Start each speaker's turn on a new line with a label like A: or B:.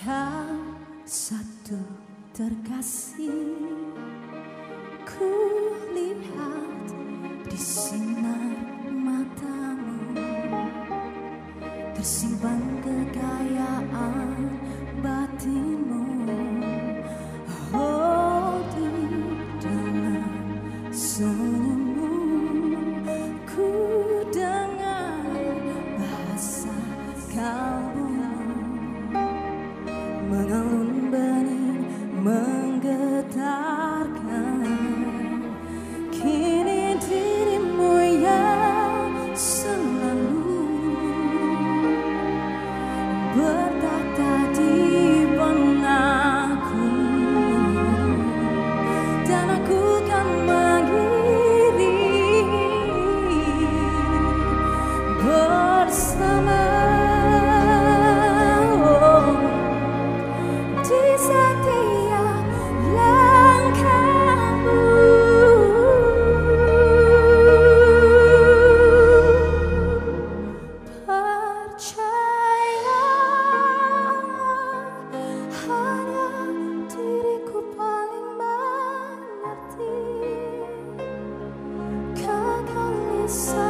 A: Kau satu terkasih Ku lihat di sinar matamu. Tersimpan sun.